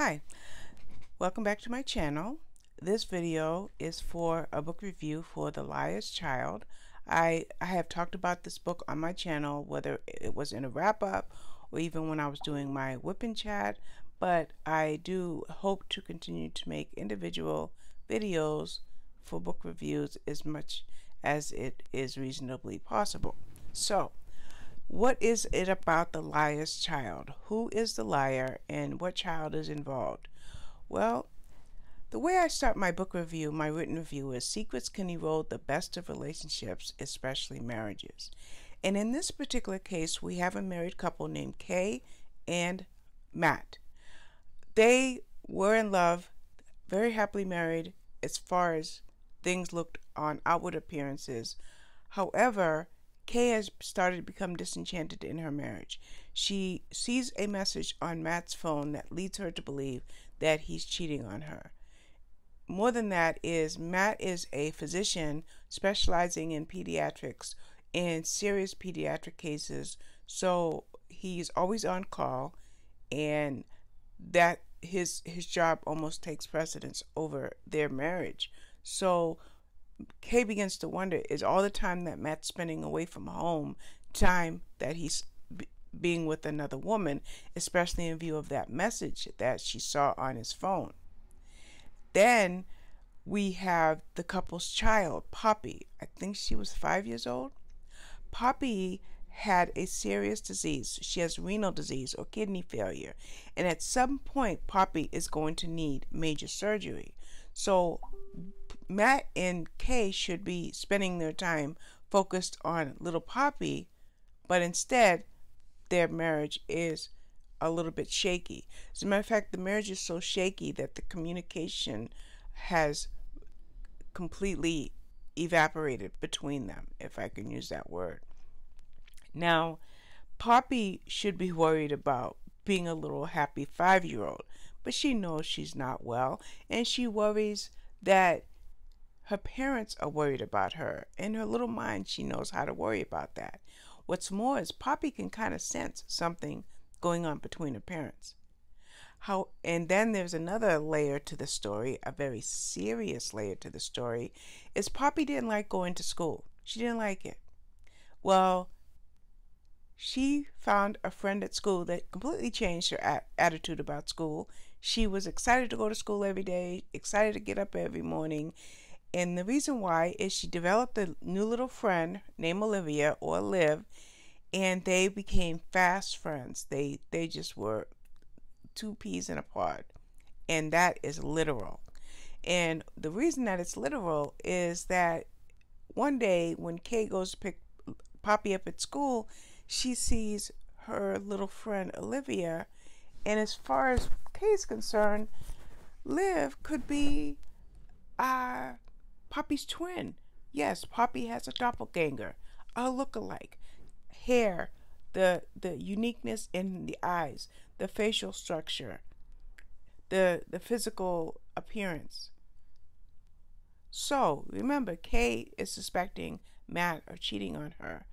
Hi, welcome back to my channel. This video is for a book review for The Liar's Child. I, I have talked about this book on my channel, whether it was in a wrap-up or even when I was doing my whipping chat, but I do hope to continue to make individual videos for book reviews as much as it is reasonably possible. So, what is it about the liar's child? Who is the liar and what child is involved? Well, the way I start my book review, my written review, is secrets can erode the best of relationships, especially marriages. And in this particular case, we have a married couple named Kay and Matt. They were in love, very happily married as far as things looked on outward appearances. However, Kay has started to become disenchanted in her marriage. She sees a message on Matt's phone that leads her to believe that he's cheating on her. More than that is Matt is a physician specializing in pediatrics in serious pediatric cases, so he's always on call and that his his job almost takes precedence over their marriage. So Kay begins to wonder is all the time that Matt's spending away from home time that he's being with another woman, especially in view of that message that she saw on his phone. Then we have the couple's child, Poppy. I think she was five years old. Poppy had a serious disease. She has renal disease or kidney failure. And at some point, Poppy is going to need major surgery. So Matt and Kay should be spending their time focused on little Poppy, but instead their marriage is a little bit shaky. As a matter of fact, the marriage is so shaky that the communication has completely evaporated between them, if I can use that word. Now, Poppy should be worried about being a little happy five year old, but she knows she's not well, and she worries that her parents are worried about her. In her little mind, she knows how to worry about that. What's more is Poppy can kind of sense something going on between her parents. How and then there's another layer to the story, a very serious layer to the story, is Poppy didn't like going to school. She didn't like it. Well, she found a friend at school that completely changed her a- attitude about school. She was excited to go to school every day, excited to get up every morning, and the reason why is she developed a new little friend named Olivia or Liv, and they became fast friends. They they just were two peas in a pod. And that is literal. And the reason that it's literal is that one day when Kay goes to pick Poppy up at school, she sees her little friend Olivia. And as far as Kay's concerned, Liv could be uh, Poppy's twin. Yes, Poppy has a doppelganger, a look-alike. Hair, the the uniqueness in the eyes, the facial structure, the the physical appearance. So remember, Kay is suspecting Matt of cheating on her,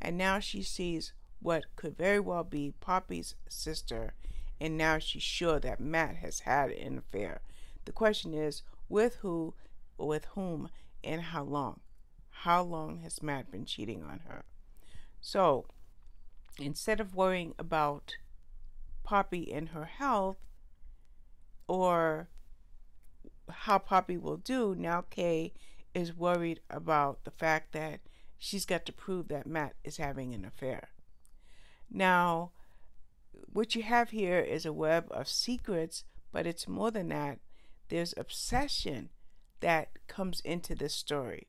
and now she sees what could very well be Poppy's sister, and now she's sure that Matt has had an affair. The question is, with who with whom and how long. How long has Matt been cheating on her? So instead of worrying about Poppy and her health or how Poppy will do, now Kay is worried about the fact that she's got to prove that Matt is having an affair. Now, what you have here is a web of secrets, but it's more than that. There's obsession that comes into this story.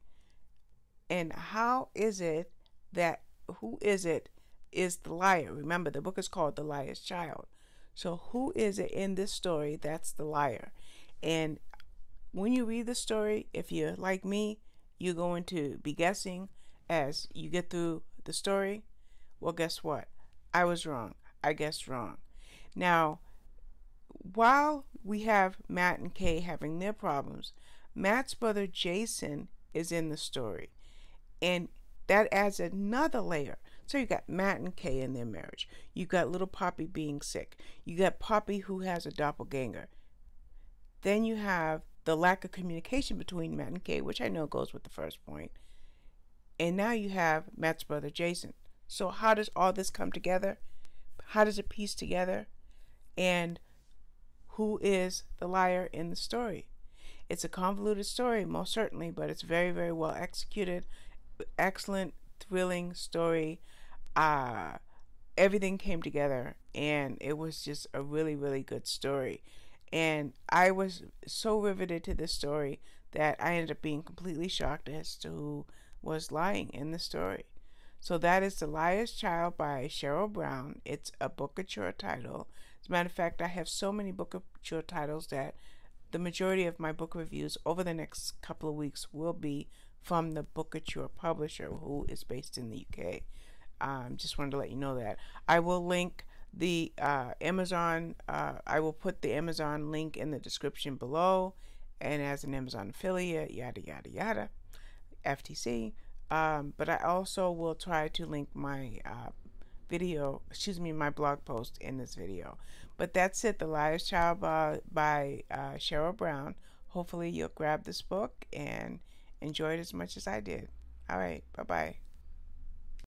And how is it that who is it is the liar? Remember, the book is called The Liar's Child. So, who is it in this story that's the liar? And when you read the story, if you're like me, you're going to be guessing as you get through the story. Well, guess what? I was wrong. I guessed wrong. Now, while we have Matt and Kay having their problems, Matt's brother Jason is in the story. And that adds another layer. So you got Matt and Kay in their marriage. You got little Poppy being sick. You got Poppy who has a doppelganger. Then you have the lack of communication between Matt and Kay, which I know goes with the first point. And now you have Matt's brother Jason. So how does all this come together? How does it piece together? And who is the liar in the story? It's a convoluted story, most certainly, but it's very, very well executed. Excellent, thrilling story. Uh, everything came together, and it was just a really, really good story. And I was so riveted to this story that I ended up being completely shocked as to who was lying in the story. So that is The Liar's Child by Sheryl Brown. It's a Bookouture title. As a matter of fact, I have so many Book of Bookouture titles that the majority of my book reviews over the next couple of weeks will be from the Bookouture publisher who is based in the UK. Um, just wanted to let you know that. I will link the uh, Amazon, uh, I will put the Amazon link in the description below. And as an Amazon affiliate, yada, yada, yada, FTC. Um, but I also will try to link my uh, video, excuse me, my blog post in this video. But that's it, The Liar's Child by, by uh, Sheryl Brown. Hopefully you'll grab this book and enjoy it as much as I did. All right, bye-bye.